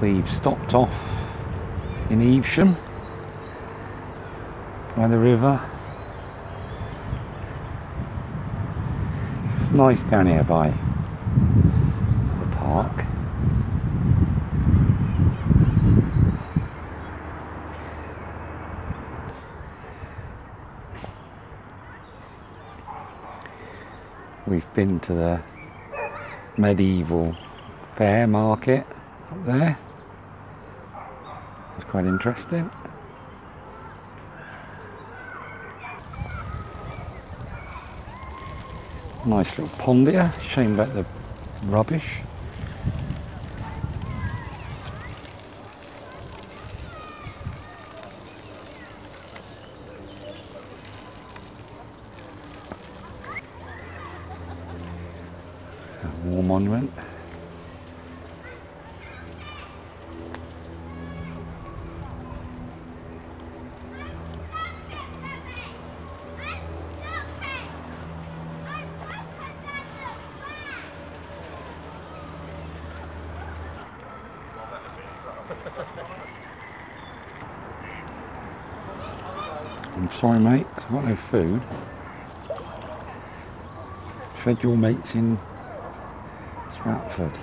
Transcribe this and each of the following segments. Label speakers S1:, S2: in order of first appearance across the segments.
S1: We've stopped off in Evesham by the river. It's nice down here by the park. We've been to the medieval fair market up there. It's quite interesting. Nice little pond here. Shame about the rubbish. A war monument. I'm sorry, mate. I've got no food. Fed your mates in Stratford.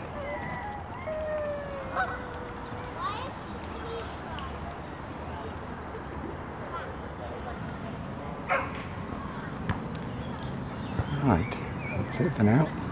S1: Right, that's it for now.